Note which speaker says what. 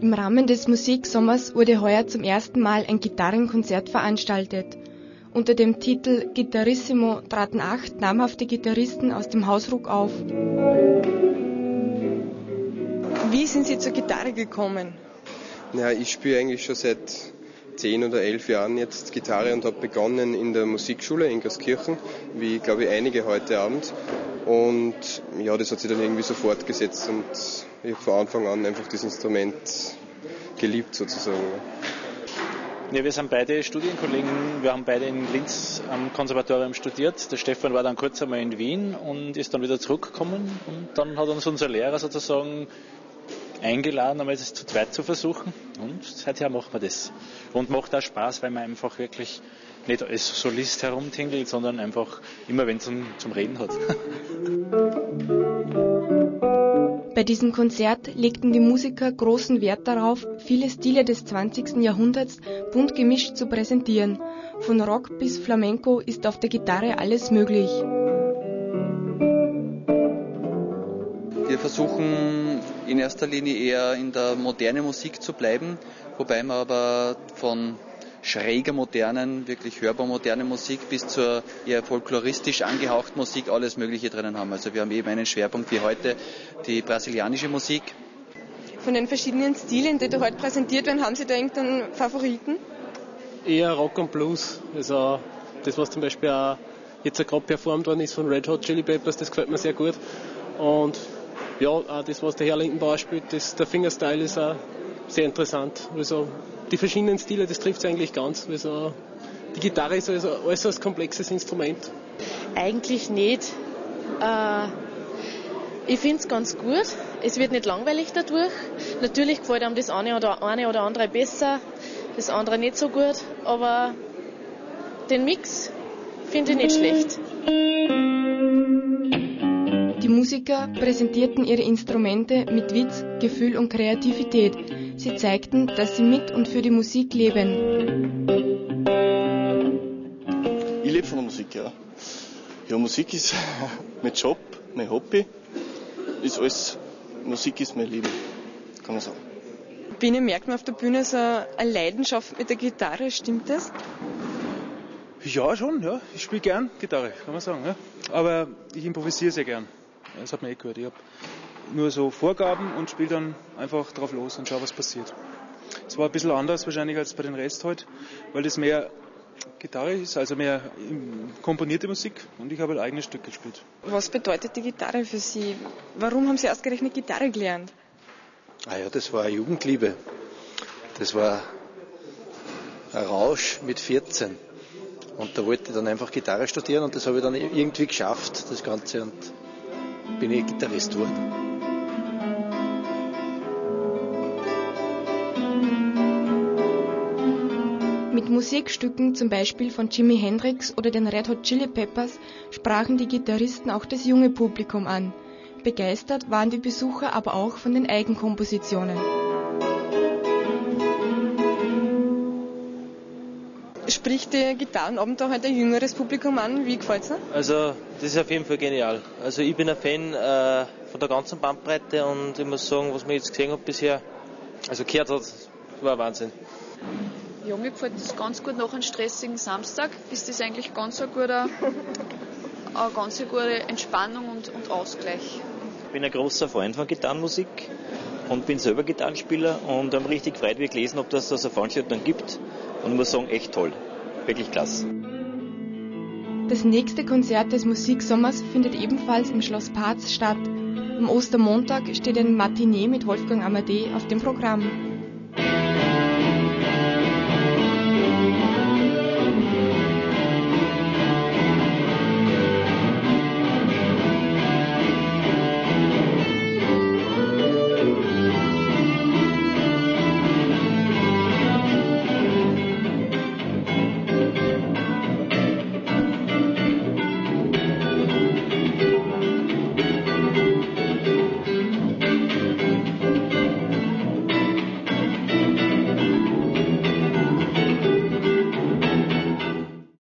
Speaker 1: Im Rahmen des Musiksommers wurde heuer zum ersten Mal ein Gitarrenkonzert veranstaltet. Unter dem Titel Gitarrissimo traten acht namhafte Gitarristen aus dem Hausruck auf. Wie sind Sie zur Gitarre gekommen?
Speaker 2: Ja, ich spiele eigentlich schon seit zehn oder elf Jahren jetzt Gitarre und habe begonnen in der Musikschule in Gaskirchen, wie glaube ich einige heute Abend. Und ja, das hat sich dann irgendwie so fortgesetzt und ich habe von Anfang an einfach das Instrument geliebt sozusagen.
Speaker 3: Ja, wir sind beide Studienkollegen. Wir haben beide in Linz am Konservatorium studiert. Der Stefan war dann kurz einmal in Wien und ist dann wieder zurückgekommen. Und dann hat uns unser Lehrer sozusagen eingeladen, einmal das zu zweit zu versuchen. Und seither machen wir das. Und macht auch Spaß, weil man einfach wirklich nicht als Solist herumtingelt, sondern einfach immer wenn zum, zum Reden hat.
Speaker 1: Bei diesem Konzert legten die Musiker großen Wert darauf, viele Stile des 20. Jahrhunderts bunt gemischt zu präsentieren. Von Rock bis Flamenco ist auf der Gitarre alles möglich.
Speaker 4: Versuchen in erster Linie eher in der modernen Musik zu bleiben, wobei wir aber von schräger modernen, wirklich hörbar modernen Musik bis zur eher folkloristisch angehauchten Musik alles Mögliche drinnen haben. Also wir haben eben einen Schwerpunkt wie heute die brasilianische Musik.
Speaker 1: Von den verschiedenen Stilen, die da heute präsentiert werden, haben Sie da irgendeinen Favoriten?
Speaker 5: Eher Rock und Blues. Also das, was zum Beispiel auch jetzt gerade performt worden ist von Red Hot Chili Peppers, das gefällt mir sehr gut. Und ja, auch das, was der Herr Lindenbauer spielt, das, der Fingerstyle ist auch sehr interessant. Also die verschiedenen Stile, das trifft es eigentlich ganz. Also die Gitarre ist also äußerst komplexes Instrument.
Speaker 6: Eigentlich nicht. Äh, ich finde es ganz gut. Es wird nicht langweilig dadurch. Natürlich gefällt einem das eine oder, eine oder andere besser, das andere nicht so gut, aber den Mix finde ich nicht schlecht.
Speaker 1: Die Musiker präsentierten ihre Instrumente mit Witz, Gefühl und Kreativität. Sie zeigten, dass sie mit und für die Musik leben.
Speaker 7: Ich lebe von der Musik, ja. Ja, Musik ist mein Job, mein Hobby. Ist alles, Musik ist mein Leben, kann man sagen.
Speaker 1: Biene merkt man auf der Bühne so eine Leidenschaft mit der Gitarre, stimmt das?
Speaker 3: Ja, schon, ja. Ich spiele gern Gitarre, kann man sagen. Ja. Aber ich improvisiere sehr gern. Das hat man eh gehört. Ich habe nur so Vorgaben und spiele dann einfach drauf los und schaue, was passiert. Es war ein bisschen anders wahrscheinlich als bei den Rest heute, weil das mehr Gitarre ist, also mehr komponierte Musik und ich habe ein eigenes Stück gespielt.
Speaker 1: Was bedeutet die Gitarre für Sie? Warum haben Sie ausgerechnet Gitarre gelernt?
Speaker 8: Ah ja, das war eine Jugendliebe. Das war ein Rausch mit 14. Und da wollte ich dann einfach Gitarre studieren und das habe ich dann irgendwie geschafft, das Ganze, und bin ich Gitarrist geworden.
Speaker 1: Mit Musikstücken, zum Beispiel von Jimi Hendrix oder den Red Hot Chili Peppers, sprachen die Gitarristen auch das junge Publikum an. Begeistert waren die Besucher aber auch von den Eigenkompositionen. Spricht der Gitarrenabend auch heute ein jüngeres Publikum an? Wie gefällt es
Speaker 9: Also, das ist auf jeden Fall genial. Also, ich bin ein Fan äh, von der ganzen Bandbreite und ich muss sagen, was man jetzt gesehen hat bisher, also gehört hat, war Wahnsinn.
Speaker 10: Ja, mir gefällt das ganz gut. Nach einem stressigen Samstag ist das eigentlich ganz eine gute, eine ganz gute Entspannung und, und Ausgleich.
Speaker 9: Ich bin ein großer Freund von Gitarrenmusik und bin selber Gitarrenspieler und habe richtig gefreut, wie ich gelesen habe, dass es das eine Veranstaltung gibt. Und ich muss sagen, echt toll. Wirklich klasse.
Speaker 1: Das nächste Konzert des Musiksommers findet ebenfalls im Schloss Parz statt. Am Ostermontag steht ein Matinee mit Wolfgang Amadee auf dem Programm.